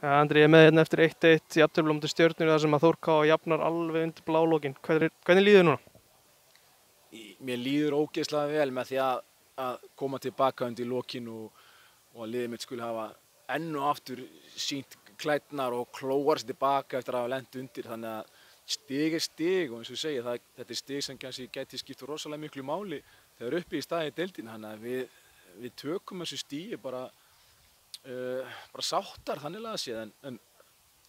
Ja, Andri, ég er með hérna eftir 1-1 í afturblómdu stjörnur þar sem að Þórká jafnar alveg undir blálókin. Hvernig, hvernig líður núna? Mér líður ógeðslega vel með því að, að koma tilbaka undir lokin og, og að liðið mitt skulle hafa enn og aftur sínt klætnar og klóar sér tilbaka eftir að hafa lent undir. Þannig að stig er stig og eins og ég segi, það, þetta er stig sem kannski gæti skipt rosalega miklu máli þegar uppi í staði í deildin. Þannig að við, við tökum þessu stíi bara, uh, bara sáttar þannig að séð en, en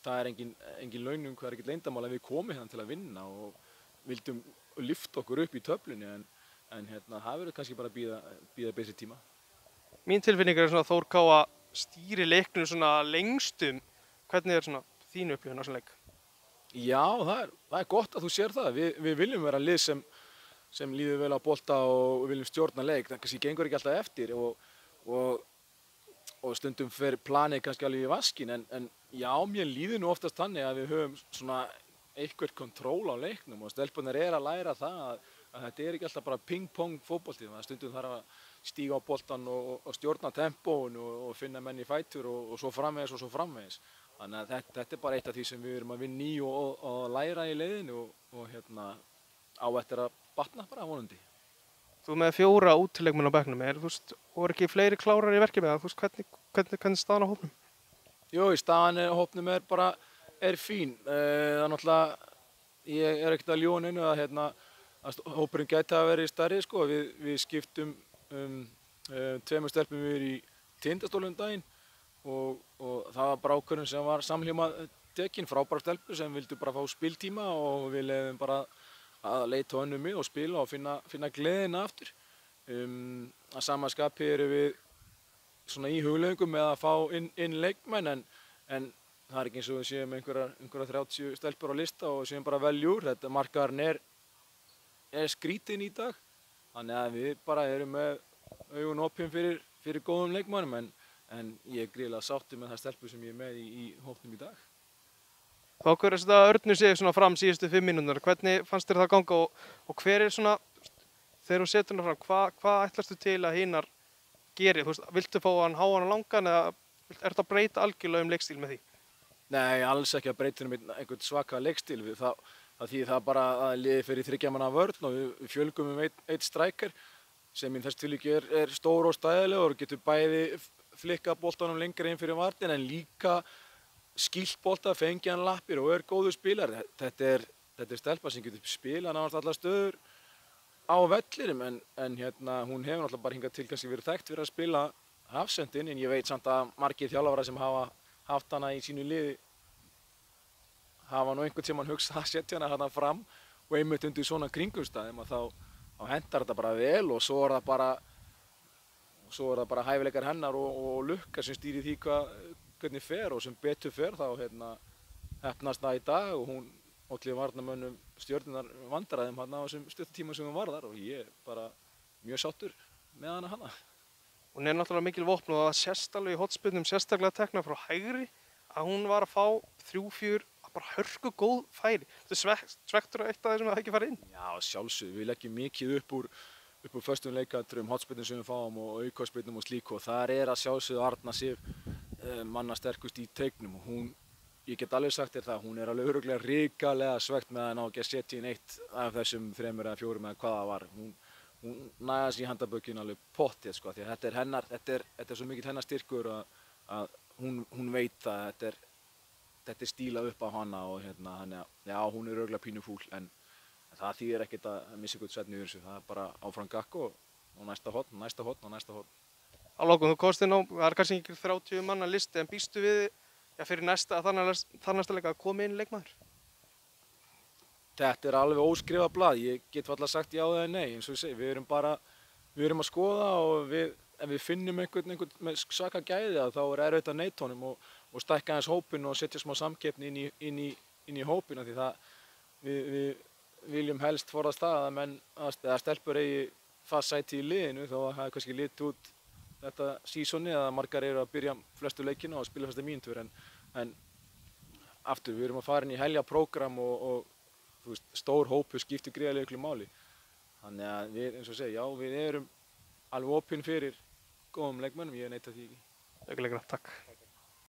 það er engin, engin launum, hvað er ekkert leyndamál að við komum hérna til að vinna og vildum lyfta okkur upp í töflunni en, en hérna, það verður kannski bara að býða, betri tíma. Mín tilfinning er svona að Þórká að stýri leiknum svona lengstum. Hvernig er svona þínu upplifun á svona leik? Já, það er, það er gott að þú sér það. Vi, við viljum vera lið sem, sem líður vel á bolta og við viljum stjórna leik. Það kannski gengur ekki alltaf eftir og, og, og stundum fer planið kannski alveg í vaskin en, en já, mér líður nú oftast þannig að við höfum svona eitthvað kontról á leiknum og stelpunar er að læra það að, að þetta er ekki alltaf bara ping-pong fótboltið. Það stundum þarf að stíga á boltan og, og stjórna tempóin og, og finna menn í fætur og, og svo framvegis og svo framvegis. Þannig að þetta, þetta er bara eitt af því sem við erum að vinna í og, læra í leiðinu og hérna á eftir að batna bara vonandi. Þú með fjóra útilegmun á bekknum. Er, þú veist, voru ekki fleiri klárar í verkefni? Þú veist, hvernig, hvernig, hvernig staðan á hópnum? Jó, í staðan er, hópnum er bara, er fín. Eh, Það er náttúrulega, ég er ekkert að ljóninu að hérna, að hópurinn gæti að vera í starri, sko. Við, við skiptum um, um, tveimur stelpum yfir í tindastólum daginn og, og það var bara ákvörðun sem var samhljóma tekin, frábæra stelpur sem vildu bara fá spiltíma og við leiðum bara að leita á önnum mið og spila og finna, finna gleðina aftur. Um, að sama skapi eru við svona í hugleggum með að fá inn, inn leikmenn en, en það er ekki eins og við séum einhverja, einhverja 30 stelpur á lista og séum bara veljúr. Þetta markaðarinn er, er skrítin í dag þannig að við bara erum með augun opjum fyrir, fyrir góðum leikmannum en, en ég er gríðilega sáttu með það stelpur sem ég er með í, í hópnum í dag. Þá hverju þetta örnu sig svona fram síðustu fimm mínúndar. Hvernig fannst þér það ganga og, og hver er svona, þegar þú setur hana fram, hvað hva ætlastu til að hinnar geri? Þú veist, viltu fá hann háan og langan eða er þetta að breyta algjörlega um leikstíl með því? Nei, alls ekki að breyta um einhvern svaka leikstíl. Við, það, það þýðir það bara að liði fyrir þryggjamanna vörn og við, við fjölgum um eitt, eitt strækjar sem í þess tilíki er, er stór og stæðilegur og getur bæði flikka boltanum lengra inn fyrir vartin en líka skýlt bolta, fengja hann lappir og er góður spilar. Þetta er, þetta er stelpa sem getur spila náttúrulega allar stöður á vellirum en, en hérna, hún hefur náttúrulega bara hingað til kannski verið þekkt fyrir að spila hafsendin en ég veit samt að margir þjálfara sem hafa haft hana í sínu liði hafa nú einhvern tímann hugsað að setja hana hana fram og einmitt undir svona kringumstæðum að þá, þá hendar þetta bara vel og svo er það bara svo er það bara hæfileikar hennar og, og lukka sem stýri því hva, hvernig fer og sem betur fer þá hérna, hefnast það í dag og hún allir varnamönnum stjórnunar vandræðum hann á þessum stuttutíma sem hún var þar og ég er bara mjög sáttur með hana hana. Hún er náttúrulega mikil vopn og það sést alveg í hotspinnum sérstaklega tekna frá hægri að hún var að fá þrjú, fjör, bara hörku góð færi. Þetta er svek, svektur eitt af þessum að það ekki fara inn. Já, sjálfsög, við leggjum mikið upp úr upp úr föstum leikandrum, hotspinnum sem við fáum og aukarspinnum og slíku og þar er að sjálfsögðu Arna Sif uh, manna sterkust í tegnum og hún, ég get alveg sagt þér það, hún er alveg öruglega ríkalega svegt með að ná ekki að setja inn eitt af þessum þremur eða fjórum eða hvað það var. Hún, hún næðast í handabökinu alveg pottið sko, því að þetta er hennar, þetta er, þetta er svo mikill hennar styrkur að, að hún, hún veit að þetta er, þetta er stílað upp á hana og hérna, hann, já, hún er öruglega pínu fúl en það þýðir ekkert að missa ykkur setni yfir þessu. Það er bara áfram gakk og næsta hotn, næsta hotn og næsta hotn. Á lókum, þú komst inn á, það er kannski ekki 30 manna listi en býstu við já, fyrir næsta, þar næsta leika að koma inn leikmaður? Þetta er alveg óskrifað blað. Ég get alltaf sagt já eða nei. eins og ég segi, við erum bara, við erum að skoða og við, ef við finnum einhvern, einhvern með svaka gæði að þá er erfitt að neyta honum og, og stækka hans hópin og setja smá samkeppni inn í, inn í, inn í hópina því það, við, við viljum helst forðast það að menn að stelpur eigi fast sæti í liðinu þó að það hefur kannski lit út þetta sísoni að margar eru að byrja flestu leikina og spila flestu míntur en, en aftur við erum að fara inn í helja prógram og, og veist, stór hópu skiptir greiðlega ykkur máli þannig að við eins og segja já við erum alveg opinn fyrir góðum leikmennum ég neita því ekki. Ökulegra, takk.